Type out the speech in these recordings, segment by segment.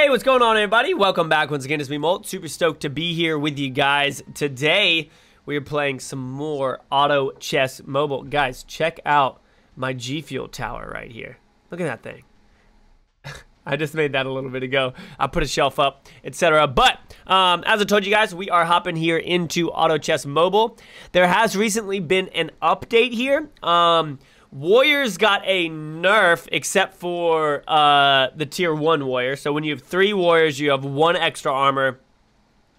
Hey, what's going on, everybody? Welcome back once again. It's me, Molt. Super stoked to be here with you guys today. We are playing some more Auto Chess Mobile. Guys, check out my G Fuel tower right here. Look at that thing. I just made that a little bit ago. I put a shelf up, etc. But um, as I told you guys, we are hopping here into Auto Chess Mobile. There has recently been an update here. Um, Warriors got a nerf except for uh, the tier 1 warrior. So when you have three warriors, you have one extra armor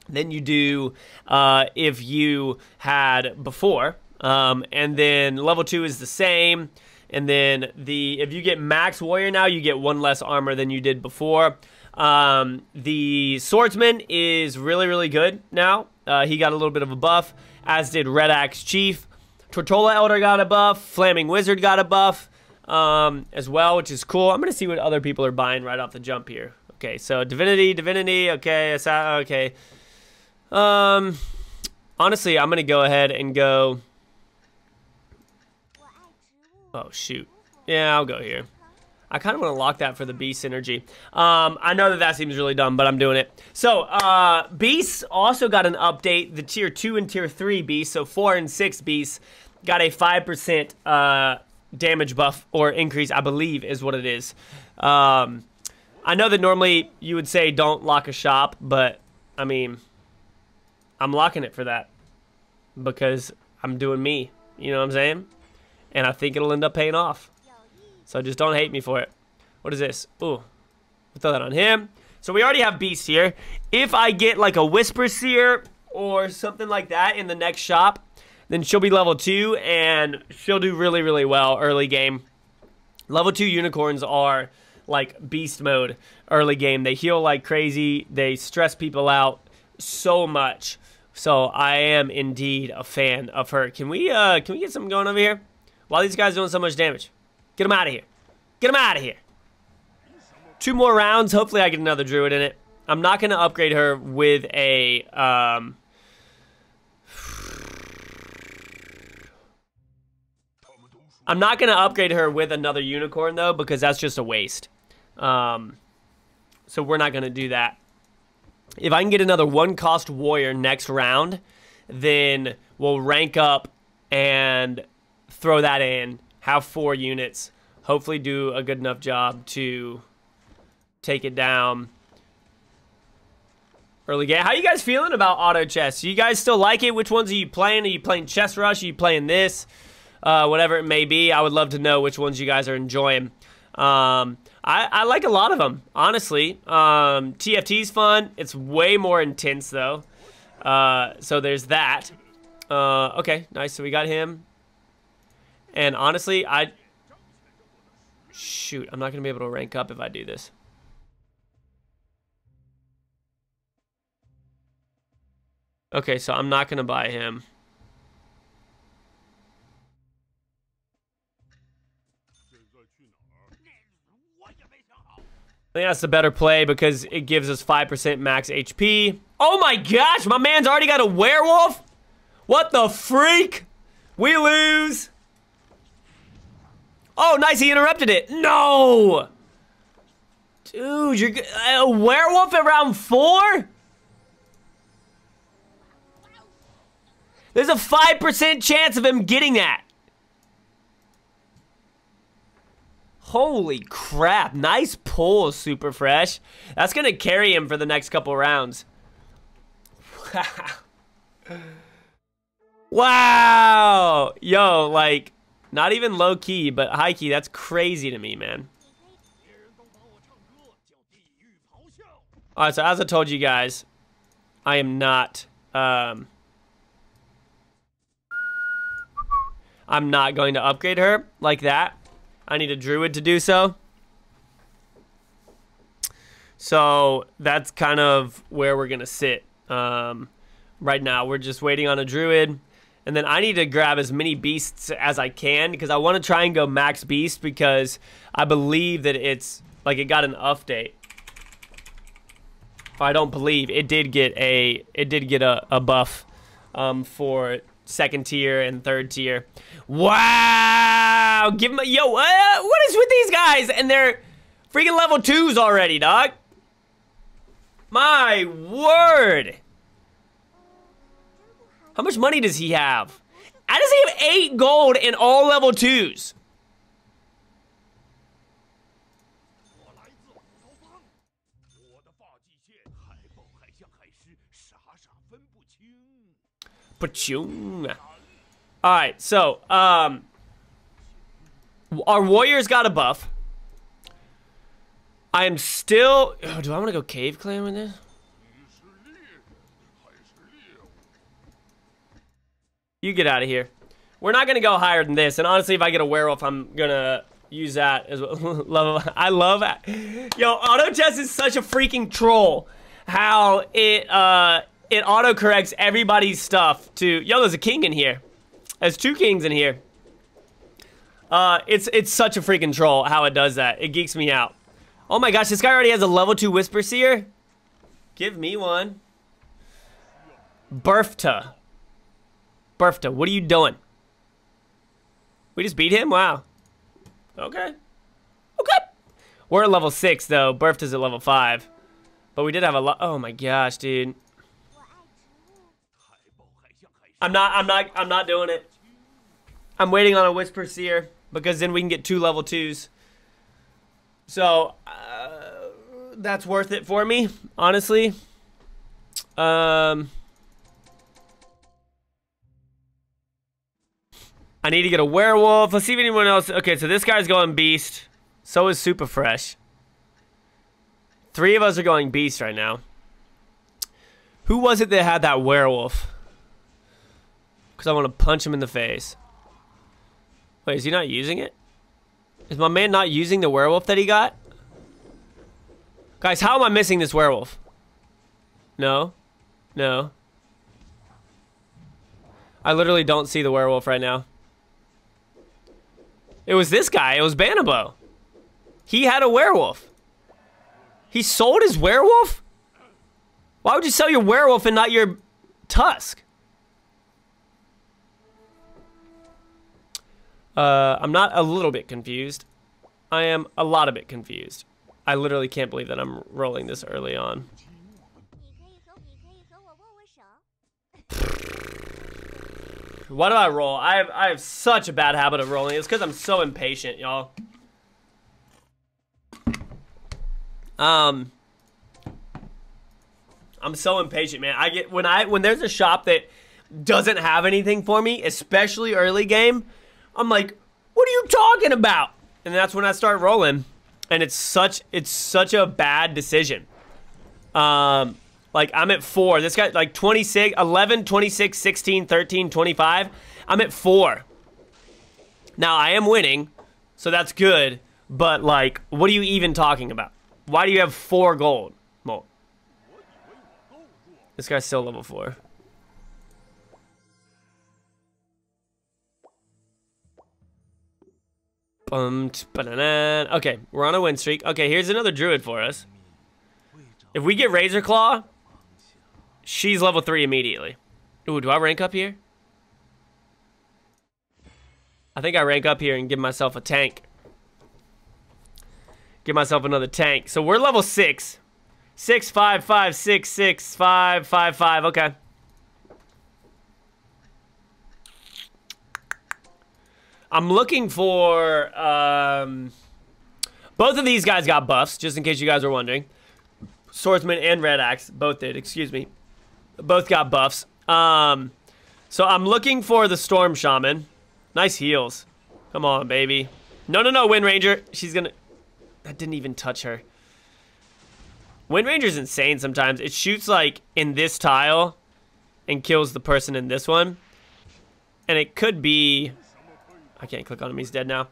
than you do uh, if you had before. Um, and then level 2 is the same. And then the if you get max warrior now, you get one less armor than you did before. Um, the swordsman is really, really good now. Uh, he got a little bit of a buff, as did Red Axe Chief. Tortola Elder got a buff. Flaming Wizard got a buff um, as well, which is cool. I'm going to see what other people are buying right off the jump here. Okay, so Divinity, Divinity, okay, okay. Um, honestly, I'm going to go ahead and go... Oh, shoot. Yeah, I'll go here. I kind of want to lock that for the Beast synergy. Um, I know that that seems really dumb, but I'm doing it. So, uh, Beasts also got an update. The Tier 2 and Tier 3 Beasts, so 4 and 6 Beasts, got a 5% uh, damage buff or increase, I believe is what it is. Um, I know that normally you would say don't lock a shop, but, I mean, I'm locking it for that because I'm doing me. You know what I'm saying? And I think it'll end up paying off. So just don't hate me for it. What is this? Ooh. We'll throw that on him. So we already have Beast here. If I get like a Whisper Seer or something like that in the next shop, then she'll be level 2 and she'll do really, really well early game. Level 2 unicorns are like beast mode early game. They heal like crazy. They stress people out so much. So I am indeed a fan of her. Can we uh can we get something going over here? While these guys doing so much damage. Get him out of here. Get him out of here. Two more rounds. Hopefully I get another druid in it. I'm not going to upgrade her with a... Um, I'm not going to upgrade her with another unicorn, though, because that's just a waste. Um, so we're not going to do that. If I can get another one-cost warrior next round, then we'll rank up and throw that in, have four units, hopefully do a good enough job to take it down early game. How you guys feeling about auto chess? You guys still like it? Which ones are you playing? Are you playing Chess Rush? Are you playing this? Uh, whatever it may be. I would love to know which ones you guys are enjoying. Um, I, I, like a lot of them, honestly. Um, TFT's fun. It's way more intense, though. Uh, so there's that. Uh, okay, nice. So we got him. And honestly, I... Shoot, I'm not going to be able to rank up if I do this. Okay, so I'm not going to buy him. I think that's the better play because it gives us 5% max HP. Oh my gosh, my man's already got a werewolf? What the freak? We lose. Oh, nice, he interrupted it. No! Dude, you're a werewolf at round four? There's a 5% chance of him getting that. Holy crap. Nice pull, Super Fresh. That's going to carry him for the next couple rounds. wow. Wow. Yo, like, not even low key, but high key. That's crazy to me, man. Alright, so as I told you guys, I am not, um, I'm not going to upgrade her like that. I need a druid to do so. So that's kind of where we're going to sit um, right now. We're just waiting on a druid. And then I need to grab as many beasts as I can because I want to try and go max beast because I believe that it's like it got an update. I don't believe it did get a it did get a, a buff um, for second tier and third tier. Wow! Give them a yo. Uh, what is with these guys? And they're freaking level twos already, dog. My word! How much money does he have? How does he have eight gold in all level twos? Pachung. Alright, so, um... Our warriors got a buff. I am still... Oh, do I want to go cave clan with this? You get out of here. We're not going to go higher than this. And honestly, if I get a werewolf, I'm going to use that as well. love, I love it. Yo, auto chess is such a freaking troll. How it, uh, it auto corrects everybody's stuff to, yo, there's a king in here. There's two kings in here. Uh, it's, it's such a freaking troll how it does that. It geeks me out. Oh my gosh, this guy already has a level 2 Whisper Seer? Give me one. Berfta. Berfta, what are you doing? We just beat him? Wow. Okay. Okay. We're at level 6, though. Berfta's at level 5. But we did have a lot. Oh my gosh, dude. I'm not, I'm not, I'm not doing it. I'm waiting on a Whisper Seer because then we can get two level 2s. So, uh, that's worth it for me, honestly. Um... I need to get a werewolf. Let's see if anyone else... Okay, so this guy's going beast. So is Super Fresh. Three of us are going beast right now. Who was it that had that werewolf? Because I want to punch him in the face. Wait, is he not using it? Is my man not using the werewolf that he got? Guys, how am I missing this werewolf? No. No. I literally don't see the werewolf right now. It was this guy. It was Banabo. He had a werewolf. He sold his werewolf? Why would you sell your werewolf and not your tusk? Uh, I'm not a little bit confused. I am a lot of bit confused. I literally can't believe that I'm rolling this early on. Why do I roll? I have I have such a bad habit of rolling. It's because I'm so impatient, y'all. Um, I'm so impatient, man. I get when I when there's a shop that doesn't have anything for me, especially early game. I'm like, what are you talking about? And that's when I start rolling, and it's such it's such a bad decision. Um, like, I'm at four. This guy, like, 26, 11, 26, 16, 13, 25. I'm at four. Now, I am winning, so that's good. But, like, what are you even talking about? Why do you have four gold? Mo. This guy's still level four. Okay, we're on a win streak. Okay, here's another druid for us. If we get Razor Claw, She's level 3 immediately. Ooh, do I rank up here? I think I rank up here and give myself a tank. Give myself another tank. So we're level 6. 6, 5, 5, 6, 6, 5, 5, 5. Okay. I'm looking for... Um, both of these guys got buffs, just in case you guys were wondering. Swordsman and Red Axe both did, excuse me. Both got buffs. Um, so I'm looking for the Storm Shaman. Nice heals. Come on, baby. No, no, no, Wind Ranger. She's gonna... That didn't even touch her. Wind Ranger's insane sometimes. It shoots, like, in this tile and kills the person in this one. And it could be... I can't click on him. He's dead now.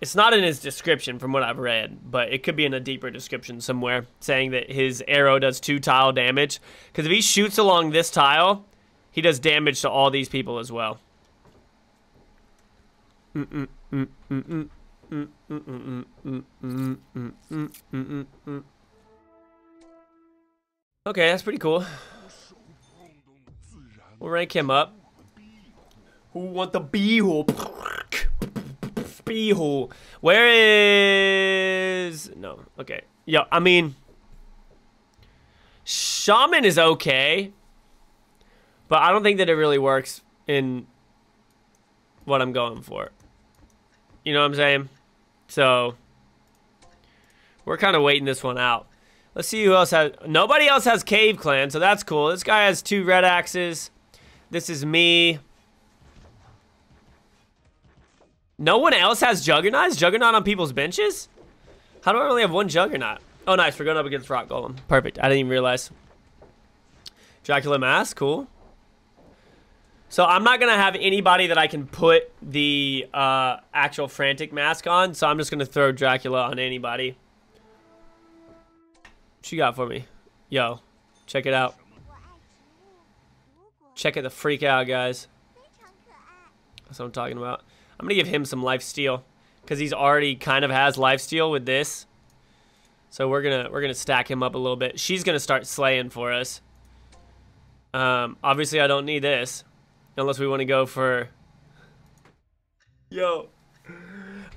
It's not in his description from what I've read, but it could be in a deeper description somewhere saying that his arrow does two tile damage. Because if he shoots along this tile, he does damage to all these people as well. Okay, that's pretty cool. We'll rank him up. Who want the beehole? Beehole. Where is... No, okay. Yeah, I mean... Shaman is okay. But I don't think that it really works in what I'm going for. You know what I'm saying? So, we're kind of waiting this one out. Let's see who else has... Nobody else has Cave Clan, so that's cool. This guy has two red axes. This is me. No one else has Juggernaut? Is Juggernaut on people's benches? How do I only have one Juggernaut? Oh, nice. We're going up against Rock Golem. Perfect. I didn't even realize. Dracula Mask. Cool. So I'm not going to have anybody that I can put the uh, actual Frantic Mask on. So I'm just going to throw Dracula on anybody. What you got for me? Yo, check it out. Check it the freak out, guys. That's what I'm talking about. I'm going to give him some life steal because he's already kind of has life steal with this. So we're going to we're going to stack him up a little bit. She's going to start slaying for us. Um, obviously I don't need this unless we want to go for Yo.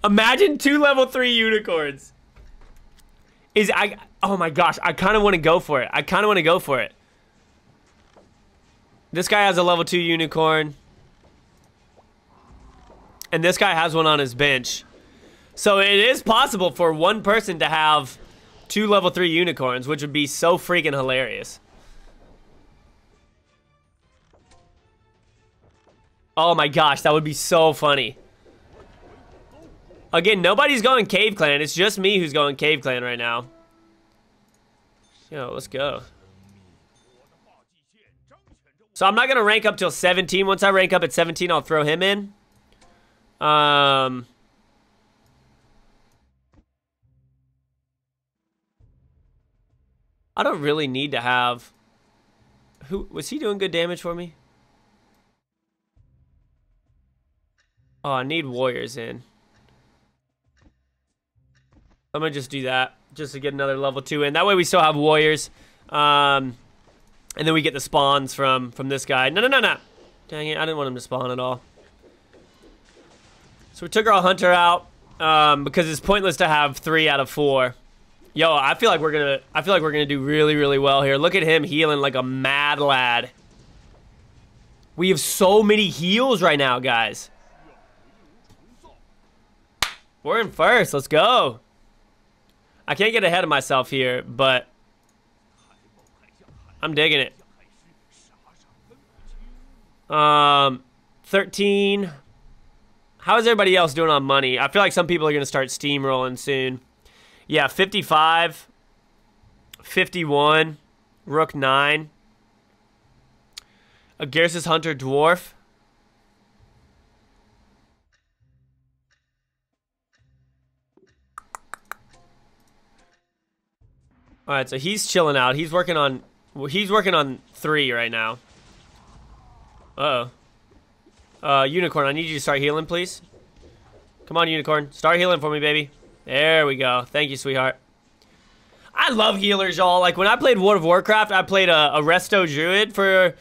Imagine two level 3 unicorns. Is I Oh my gosh, I kind of want to go for it. I kind of want to go for it. This guy has a level 2 unicorn. And this guy has one on his bench. So it is possible for one person to have two level 3 unicorns, which would be so freaking hilarious. Oh my gosh, that would be so funny. Again, nobody's going Cave Clan. It's just me who's going Cave Clan right now. Yo, let's go. So I'm not going to rank up till 17. Once I rank up at 17, I'll throw him in. Um... I don't really need to have... Who Was he doing good damage for me? Oh, I need warriors in. I'm to just do that just to get another level two in. That way we still have warriors. Um, and then we get the spawns from, from this guy. No, no, no, no. Dang it, I didn't want him to spawn at all. So we took our hunter out um, because it's pointless to have three out of four. Yo, I feel like we're gonna. I feel like we're gonna do really, really well here. Look at him healing like a mad lad. We have so many heals right now, guys. We're in first. Let's go. I can't get ahead of myself here, but I'm digging it. Um, 13. How is everybody else doing on money? I feel like some people are going to start steamrolling soon. Yeah, 55, 51, Rook 9. Egersis Hunter Dwarf. All right, so he's chilling out. He's working on he's working on three right now. Uh oh. Uh, Unicorn, I need you to start healing, please. Come on, Unicorn. Start healing for me, baby. There we go. Thank you, sweetheart. I love healers, y'all. Like, when I played World of Warcraft, I played a, a Resto Druid for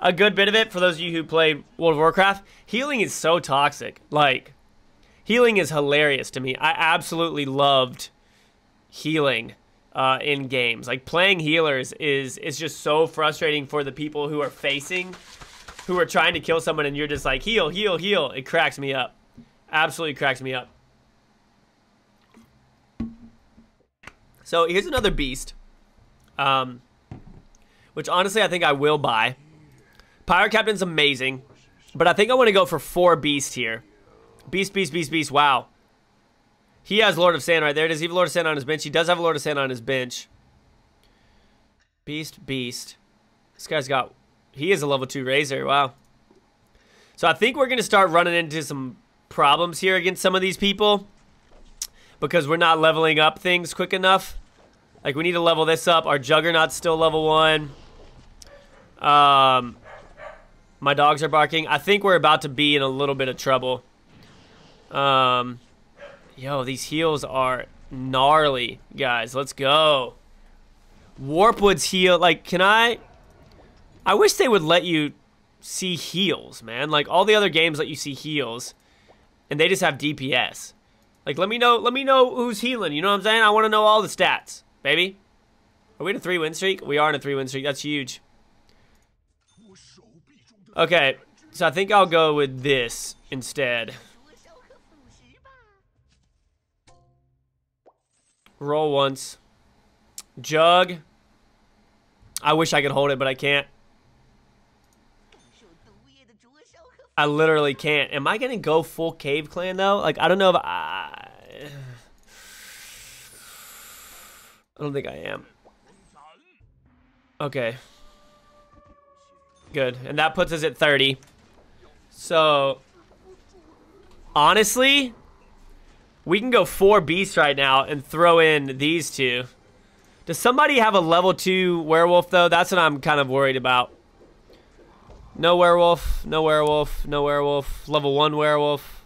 a good bit of it. For those of you who played World of Warcraft, healing is so toxic. Like, healing is hilarious to me. I absolutely loved healing uh, in games. Like playing healers is is just so frustrating for the people who are facing, who are trying to kill someone, and you're just like heal, heal, heal. It cracks me up. Absolutely cracks me up. So here's another beast, um, which honestly I think I will buy. Pyro Captain's amazing, but I think I want to go for four beast here. Beast, beast, beast, beast. Wow. He has Lord of Sand right there. Does he have Lord of Sand on his bench? He does have Lord of Sand on his bench. Beast, beast. This guy's got... He is a level 2 Razor. Wow. So I think we're going to start running into some problems here against some of these people. Because we're not leveling up things quick enough. Like, we need to level this up. Our Juggernaut's still level 1. Um, my dogs are barking. I think we're about to be in a little bit of trouble. Um... Yo, these heals are gnarly, guys. Let's go. Warpwood's heal. Like, can I... I wish they would let you see heals, man. Like, all the other games let you see heals. And they just have DPS. Like, let me know let me know who's healing. You know what I'm saying? I want to know all the stats, baby. Are we in a three win streak? We are in a three win streak. That's huge. Okay, so I think I'll go with this instead. Roll once. Jug. I wish I could hold it, but I can't. I literally can't. Am I gonna go full cave clan though? Like I don't know if I. I don't think I am. Okay. Good. And that puts us at 30. So, honestly, we can go four beasts right now and throw in these two. Does somebody have a level two werewolf, though? That's what I'm kind of worried about. No werewolf, no werewolf, no werewolf. Level one werewolf.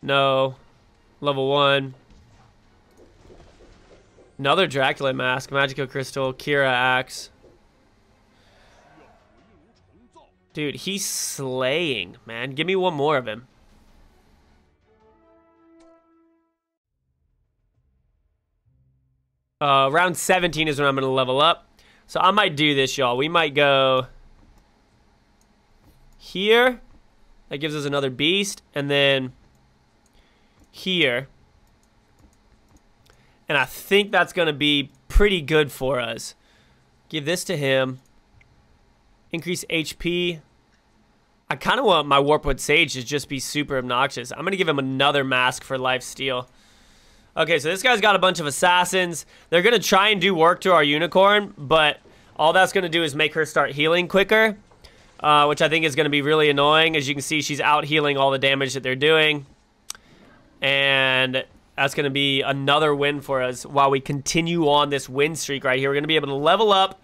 No. Level one. Another Dracula mask, Magico Crystal, Kira Axe. Dude, he's slaying, man. Give me one more of him. Uh, round 17 is when I'm going to level up. So I might do this, y'all. We might go here. That gives us another beast. And then here. And I think that's going to be pretty good for us. Give this to him. Increase HP. I kind of want my Warpwood Sage to just be super obnoxious. I'm going to give him another mask for Life Steal. Okay, so this guy's got a bunch of assassins. They're going to try and do work to our unicorn, but all that's going to do is make her start healing quicker, uh, which I think is going to be really annoying. As you can see, she's out healing all the damage that they're doing. And that's going to be another win for us while we continue on this win streak right here. We're going to be able to level up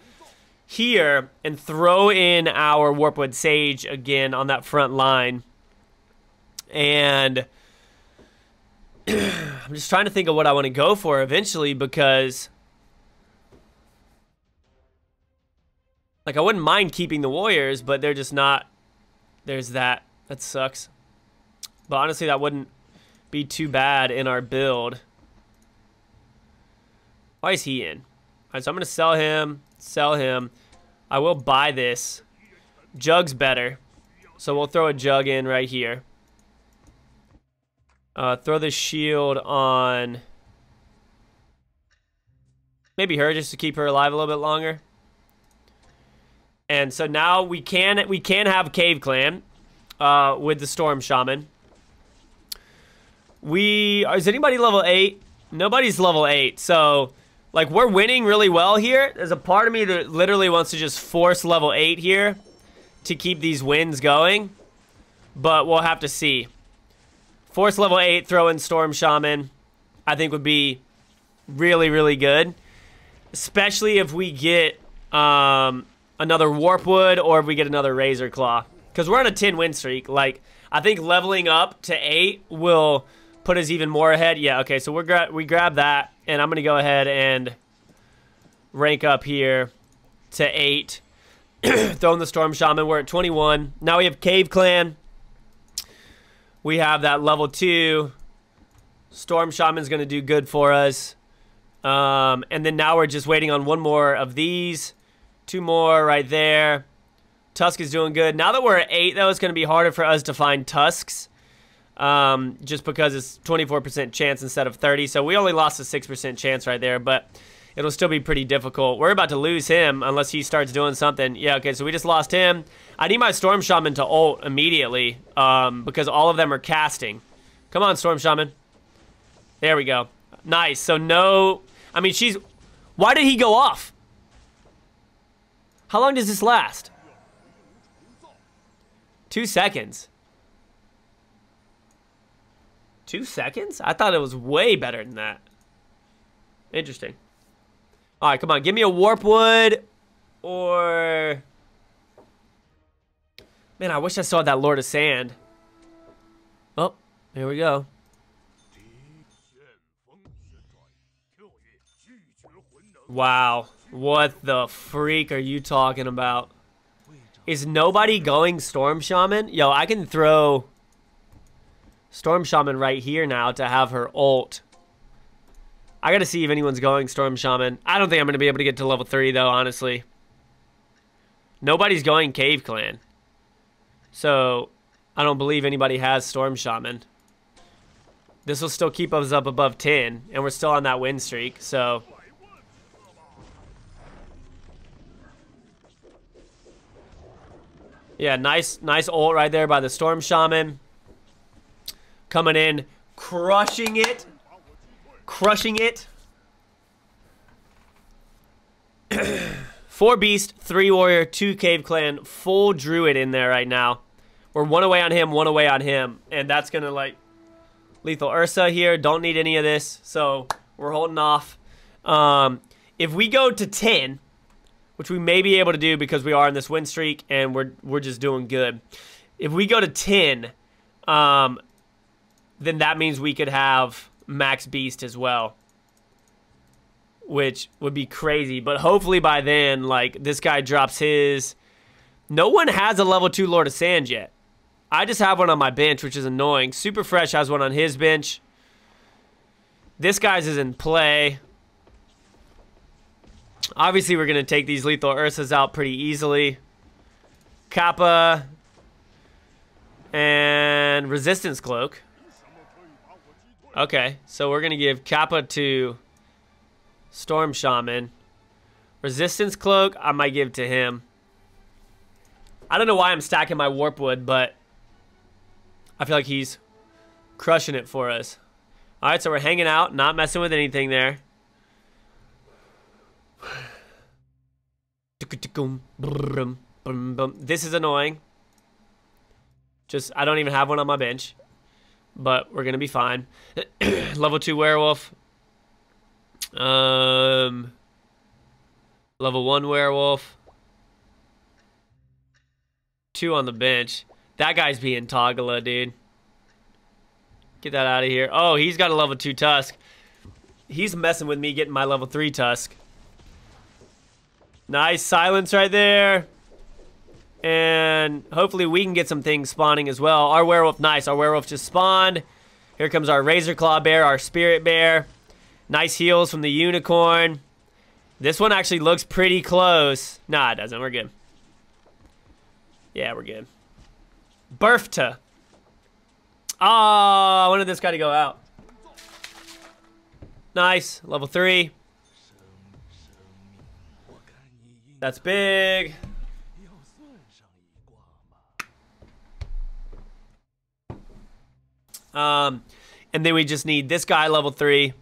here and throw in our Warpwood Sage again on that front line. And I'm just trying to think of what I want to go for eventually because like I wouldn't mind keeping the Warriors, but they're just not there's that. That sucks. But honestly that wouldn't be too bad in our build. Why is he in? Alright, so I'm gonna sell him, sell him. I will buy this. Jug's better. So we'll throw a jug in right here. Uh, throw the shield on maybe her just to keep her alive a little bit longer. And so now we can we can have Cave Clan uh, with the Storm Shaman. We is anybody level eight? Nobody's level eight. So like we're winning really well here. There's a part of me that literally wants to just force level eight here to keep these wins going, but we'll have to see. Force level 8, throw in Storm Shaman, I think would be really, really good. Especially if we get um, another Warpwood or if we get another Razor Claw. Because we're on a 10 win streak. Like, I think leveling up to 8 will put us even more ahead. Yeah, okay, so we're gra we grab that. And I'm going to go ahead and rank up here to 8. Throwing the Storm Shaman. We're at 21. Now we have Cave Clan we have that level two. Storm Shaman's going to do good for us. Um, and then now we're just waiting on one more of these. Two more right there. Tusk is doing good. Now that we're at 8, though, it's going to be harder for us to find Tusks. Um, just because it's 24% chance instead of 30. So we only lost a 6% chance right there. But it'll still be pretty difficult. We're about to lose him unless he starts doing something. Yeah, okay, so we just lost him. I need my Storm Shaman to ult immediately um, because all of them are casting. Come on, Storm Shaman. There we go. Nice. So no... I mean, she's... Why did he go off? How long does this last? Two seconds. Two seconds? I thought it was way better than that. Interesting. All right, come on. Give me a warp wood or... Man, I wish I saw that Lord of Sand. Oh, here we go. Wow. What the freak are you talking about? Is nobody going Storm Shaman? Yo, I can throw Storm Shaman right here now to have her ult I gotta see if anyone's going Storm Shaman. I don't think I'm gonna be able to get to level 3 though, honestly. Nobody's going Cave Clan. So, I don't believe anybody has Storm Shaman. This will still keep us up above 10, and we're still on that win streak, so... Yeah, nice, nice ult right there by the Storm Shaman. Coming in, crushing it. Crushing it. Four Beast, three Warrior, two Cave Clan, full Druid in there right now. We're one away on him, one away on him. And that's going to, like, Lethal Ursa here. Don't need any of this. So, we're holding off. Um, if we go to 10, which we may be able to do because we are in this win streak and we're we're just doing good. If we go to 10, um, then that means we could have Max Beast as well. Which would be crazy. But hopefully by then, like, this guy drops his... No one has a level 2 Lord of Sand yet. I just have one on my bench, which is annoying. Super Fresh has one on his bench. This guy's is in play. Obviously, we're going to take these Lethal Ursas out pretty easily. Kappa. And Resistance Cloak. Okay, so we're going to give Kappa to Storm Shaman. Resistance Cloak, I might give to him. I don't know why I'm stacking my Warp Wood, but I feel like he's crushing it for us. All right, so we're hanging out, not messing with anything there. This is annoying. Just, I don't even have one on my bench. But we're going to be fine. level 2 werewolf. Um, level 1 werewolf. 2 on the bench. That guy's being Toggla, dude. Get that out of here. Oh, he's got a level 2 Tusk. He's messing with me getting my level 3 Tusk. Nice silence right there. And hopefully we can get some things spawning as well. Our werewolf, nice. Our werewolf just spawned. Here comes our razor claw bear, our spirit bear. Nice heals from the unicorn. This one actually looks pretty close. Nah, it doesn't. We're good. Yeah, we're good. Berfta. Oh, I wanted this guy to go out. Nice. Level 3. That's big. Um, and then we just need this guy level three.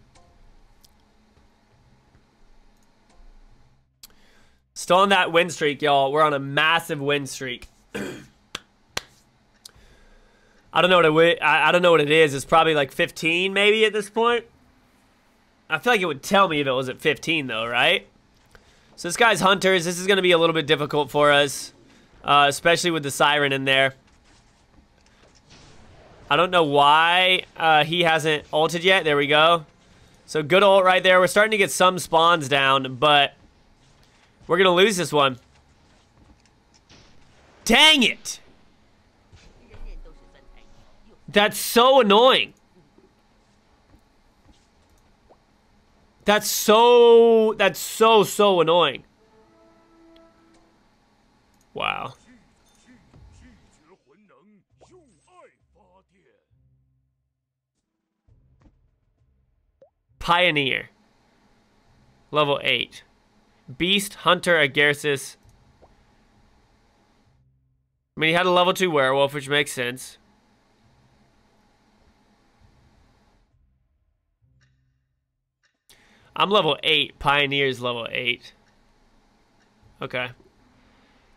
Still on that win streak, y'all. We're on a massive win streak. I don't know what it I, I don't know what it is. It's probably like 15 maybe at this point. I feel like it would tell me if it was at 15 though, right? So this guy's Hunters. This is going to be a little bit difficult for us, uh, especially with the Siren in there. I don't know why uh, he hasn't ulted yet. There we go. So good ult right there. We're starting to get some spawns down, but we're going to lose this one. Dang it! That's so annoying. That's so, that's so, so annoying. Wow. Pioneer. Level 8. Beast, Hunter, Egersis. I mean, he had a level 2 werewolf, which makes sense. I'm level 8. Pioneer's level 8. Okay.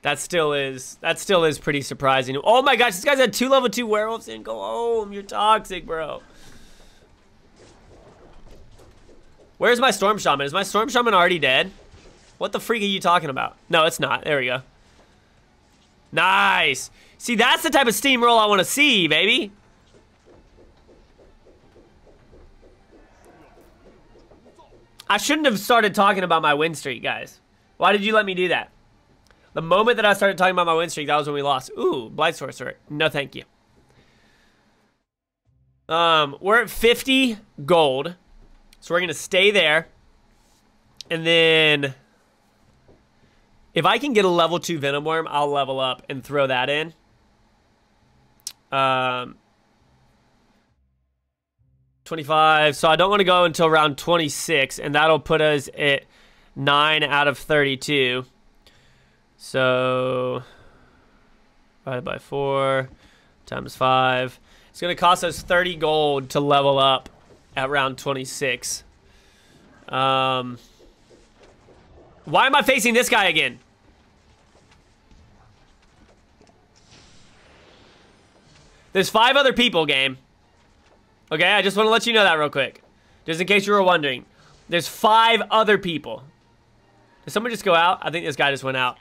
That still is that still is pretty surprising. Oh my gosh, this guy's had two level 2 werewolves in. Go home. You're toxic, bro. Where's my Storm Shaman? Is my Storm Shaman already dead? What the freak are you talking about? No, it's not. There we go. Nice. See, that's the type of steamroll I want to see, baby. I shouldn't have started talking about my win streak, guys. Why did you let me do that? The moment that I started talking about my win streak, that was when we lost. Ooh, Blight Sorcerer. No, thank you. Um, we're at 50 gold. So we're going to stay there. And then if I can get a level 2 Venom Worm, I'll level up and throw that in. Um, 25. So I don't want to go until round 26, and that'll put us at 9 out of 32. So divided by 4 times 5. It's going to cost us 30 gold to level up at round 26. Um, why am I facing this guy again? There's five other people, game. Okay, I just want to let you know that real quick. Just in case you were wondering. There's five other people. Did someone just go out? I think this guy just went out.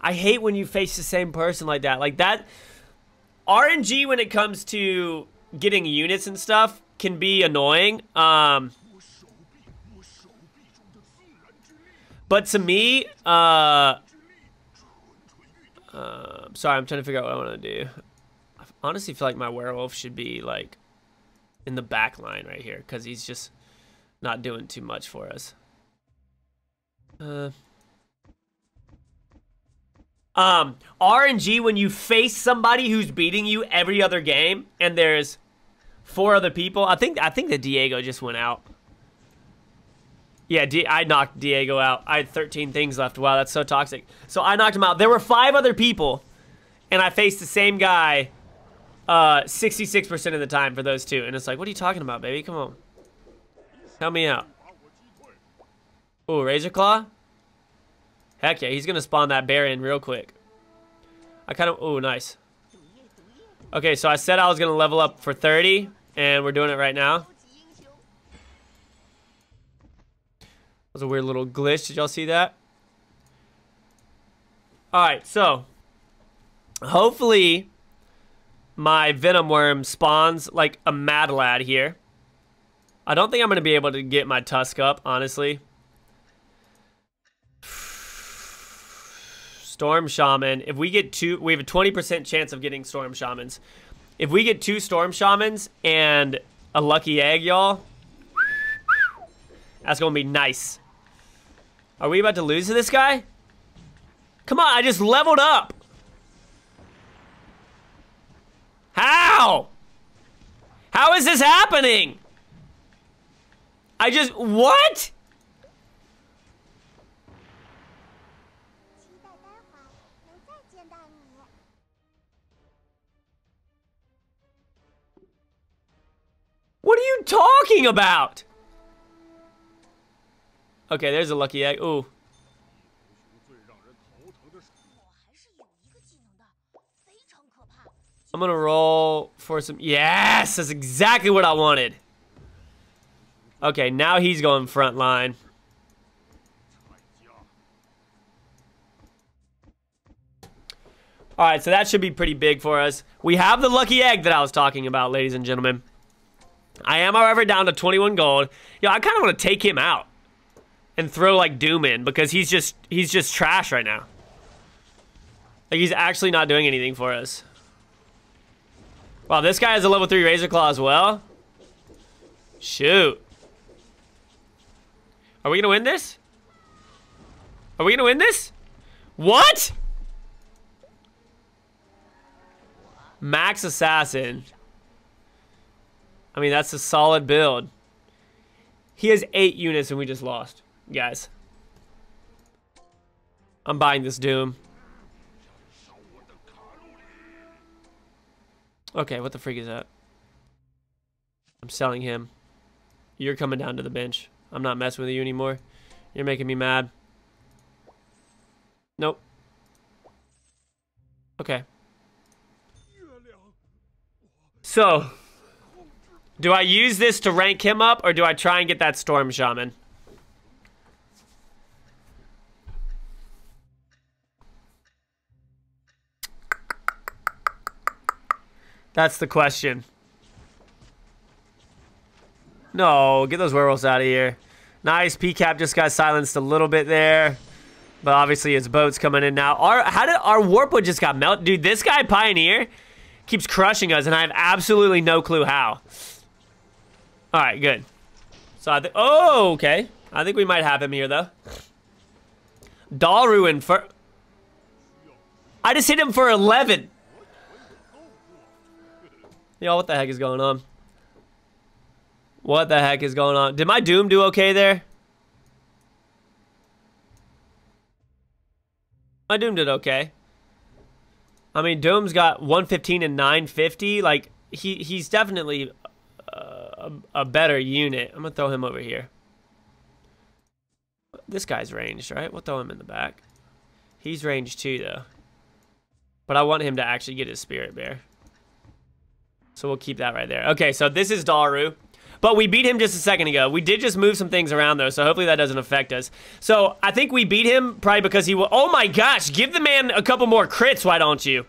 I hate when you face the same person like that. Like that, RNG when it comes to getting units and stuff can be annoying. Um, but to me, uh, uh, sorry, I'm trying to figure out what I want to do. I honestly feel like my werewolf should be like in the back line right here because he's just not doing too much for us. Uh, um, RNG when you face somebody who's beating you every other game, and there's four other people. I think I think the Diego just went out. Yeah, I knocked Diego out. I had 13 things left. Wow, that's so toxic. So I knocked him out. There were five other people, and I faced the same guy 66% uh, of the time for those two. And it's like, what are you talking about, baby? Come on. Help me out. Oh, Razor Claw? Heck yeah, he's going to spawn that bear in real quick. I kind of... Ooh, nice. Okay, so I said I was going to level up for 30, and we're doing it right now. That was a weird little glitch. Did y'all see that? Alright, so... Hopefully, my Venom Worm spawns like a Mad Lad here. I don't think I'm going to be able to get my Tusk up, honestly. Storm Shaman. If we get two, we have a 20% chance of getting Storm Shamans. If we get two Storm Shamans and a Lucky Egg, y'all, that's going to be nice. Are we about to lose to this guy? Come on, I just leveled up. How? How is this happening? I just, what? What are you talking about? Okay, there's a lucky egg. Ooh. I'm gonna roll for some... Yes! That's exactly what I wanted. Okay, now he's going front line. Alright, so that should be pretty big for us. We have the lucky egg that I was talking about, ladies and gentlemen. I am, however, down to 21 gold. Yo, I kind of want to take him out and throw like Doom in because he's just he's just trash right now. Like he's actually not doing anything for us. Wow, this guy has a level 3 Razor Claw as well? Shoot. Are we to win this? Are we to win this? What? Max Assassin. I mean, that's a solid build. He has eight units and we just lost. Guys. I'm buying this Doom. Okay, what the freak is that? I'm selling him. You're coming down to the bench. I'm not messing with you anymore. You're making me mad. Nope. Okay. So, do I use this to rank him up, or do I try and get that Storm Shaman? That's the question. No, get those werewolves out of here. Nice, PCAP just got silenced a little bit there. But obviously his boat's coming in now. Our how did our warpwood just got melted? Dude, this guy Pioneer keeps crushing us, and I have absolutely no clue how. All right, good. So I think, oh, okay. I think we might have him here, though. Daru for... I just hit him for 11. Yo, what the heck is going on? What the heck is going on? Did my Doom do okay there? My Doom did okay. I mean, Doom's got 115 and 950. Like, he he's definitely uh, a, a better unit. I'm going to throw him over here. This guy's ranged, right? We'll throw him in the back. He's ranged too, though. But I want him to actually get his Spirit Bear. So we'll keep that right there. Okay, so this is Daru. But we beat him just a second ago. We did just move some things around, though, so hopefully that doesn't affect us. So I think we beat him probably because he will... Oh, my gosh. Give the man a couple more crits, why don't you?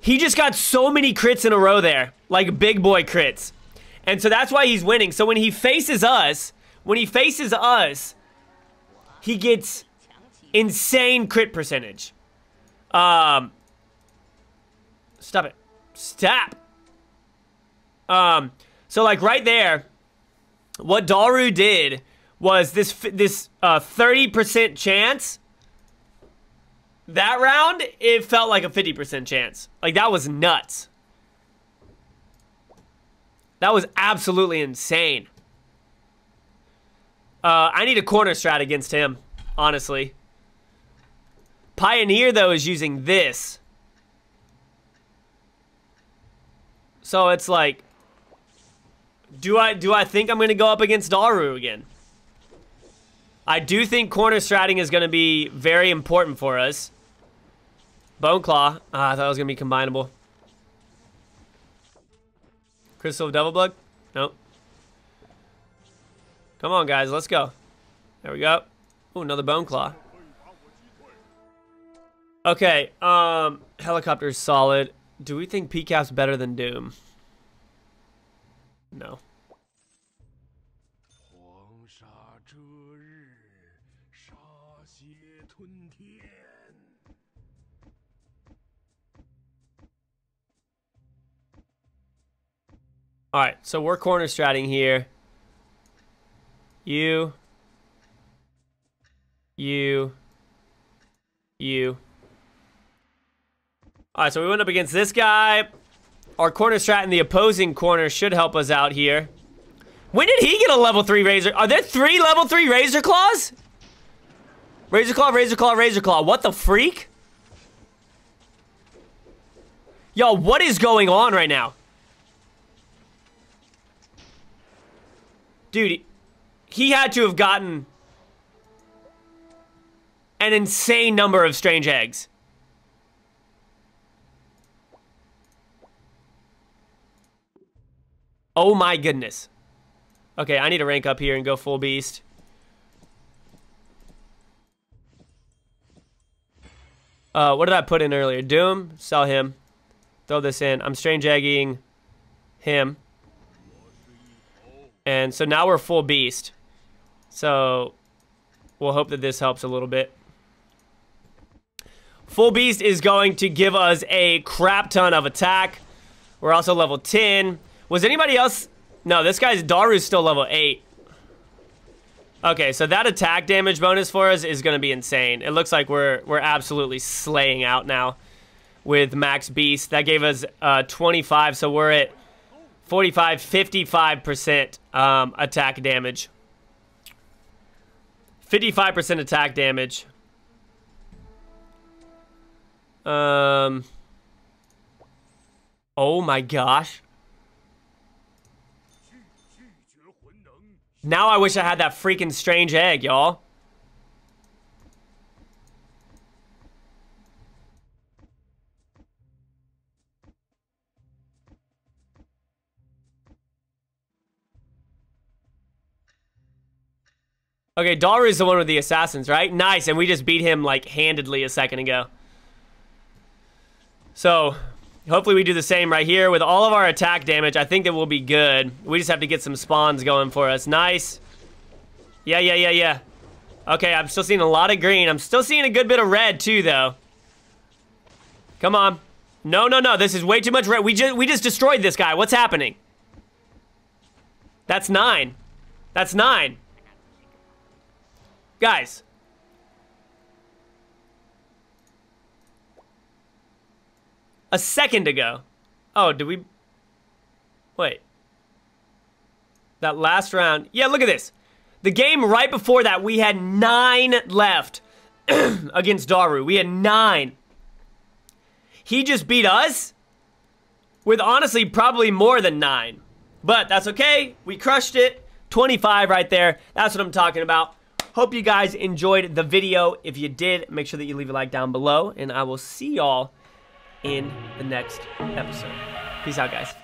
He just got so many crits in a row there. Like, big boy crits. And so that's why he's winning. So when he faces us, when he faces us, he gets insane crit percentage. Um, stop it. Stop. Um, so like right there, what Daru did was this this uh 30% chance. That round, it felt like a 50% chance. Like that was nuts. That was absolutely insane. Uh, I need a corner strat against him, honestly. Pioneer, though, is using this. So it's like, do I do I think I'm going to go up against Daru again? I do think corner stratting is going to be very important for us. Bone Claw. Ah, I thought it was going to be combinable. Crystal Devil Blood? Nope. Come on, guys. Let's go. There we go. Oh, another Bone Claw. Okay, um, Helicopter's solid. Do we think PCAP's better than Doom? No. Alright, so we're corner stratting here. You. You. You. Alright, so we went up against this guy. Our corner strat in the opposing corner should help us out here. When did he get a level 3 Razor? Are there three level 3 Razor Claws? Razor Claw, Razor Claw, Razor Claw. What the freak? Yo, what is going on right now? Dude, he had to have gotten an insane number of strange eggs. Oh my goodness. Okay, I need to rank up here and go full beast. Uh, what did I put in earlier? Doom, sell him. Throw this in. I'm strange egging him. And so now we're full beast. So we'll hope that this helps a little bit. Full beast is going to give us a crap ton of attack. We're also level 10. Was anybody else? No, this guy's Daru's still level 8. Okay, so that attack damage bonus for us is going to be insane. It looks like we're we're absolutely slaying out now with Max Beast. That gave us uh, 25, so we're at 45, 55% um, attack damage. 55% attack damage. Um. Oh my gosh. Now I wish I had that freaking strange egg, y'all. Okay, Daru is the one with the assassins, right? Nice, and we just beat him, like, handedly a second ago. So, hopefully we do the same right here. With all of our attack damage, I think that we'll be good. We just have to get some spawns going for us. Nice. Yeah, yeah, yeah, yeah. Okay, I'm still seeing a lot of green. I'm still seeing a good bit of red, too, though. Come on. No, no, no. This is way too much red. We just, we just destroyed this guy. What's happening? That's nine. That's nine. Guys. A second ago. Oh, did we... Wait. That last round. Yeah, look at this. The game right before that, we had nine left against Daru. We had nine. He just beat us with honestly probably more than nine. But that's okay. We crushed it. 25 right there. That's what I'm talking about. Hope you guys enjoyed the video. If you did, make sure that you leave a like down below. And I will see y'all in the next episode. Peace out, guys.